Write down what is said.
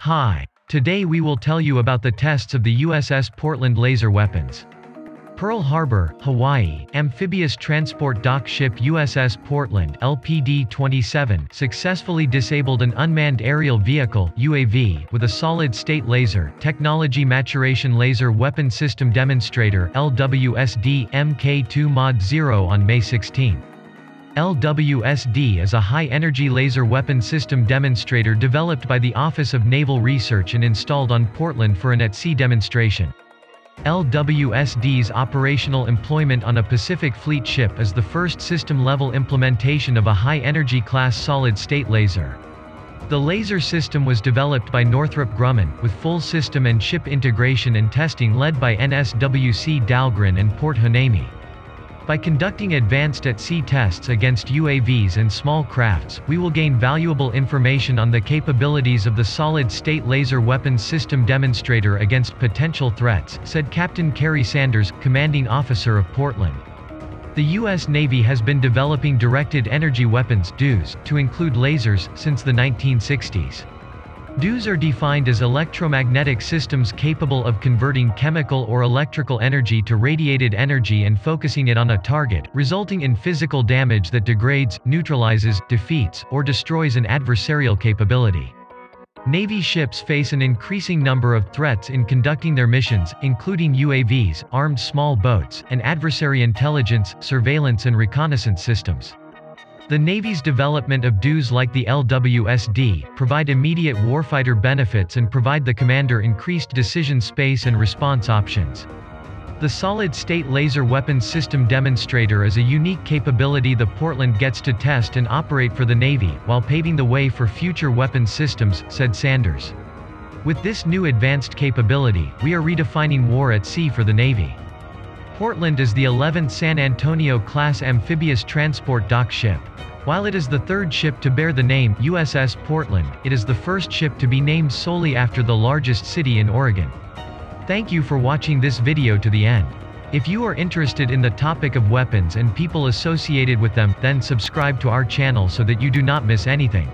Hi. Today we will tell you about the tests of the USS Portland laser weapons. Pearl Harbor, Hawaii, amphibious transport dock ship USS Portland LPD-27 successfully disabled an unmanned aerial vehicle UAV with a solid-state laser technology maturation laser weapon system demonstrator LWSD Mk2 Mod 0 on May 16. LWSD is a high-energy laser weapon system demonstrator developed by the Office of Naval Research and installed on Portland for an at-sea demonstration. LWSD's operational employment on a Pacific Fleet ship is the first system-level implementation of a high-energy class solid-state laser. The laser system was developed by Northrop Grumman, with full system and ship integration and testing led by NSWC Dahlgren and Port Hueneme. By conducting advanced at-sea tests against UAVs and small crafts, we will gain valuable information on the capabilities of the solid-state laser weapons system demonstrator against potential threats, said Captain Karrey Sanders, commanding officer of Portland. The U.S. Navy has been developing directed energy weapons DEWs, to include lasers, since the 1960s. DEWs are defined as electromagnetic systems capable of converting chemical or electrical energy to radiated energy and focusing it on a target, resulting in physical damage that degrades, neutralizes, defeats, or destroys an adversarial capability. Navy ships face an increasing number of threats in conducting their missions, including UAVs, armed small boats, and adversary intelligence, surveillance and reconnaissance systems. The Navy's development of DEWs like the LWSD provide immediate warfighter benefits and provide the commander increased decision space and response options. The solid-state laser weapons system demonstrator is a unique capability the Portland gets to test and operate for the Navy, while paving the way for future weapons systems, said Sanders. With this new advanced capability, we are redefining war at sea for the Navy. Portland is the 11th San Antonio-class amphibious transport dock ship. While it is the third ship to bear the name USS Portland, it is the first ship to be named solely after the largest city in Oregon. Thank you for watching this video to the end. If you are interested in the topic of weapons and people associated with them, then subscribe to our channel so that you do not miss anything.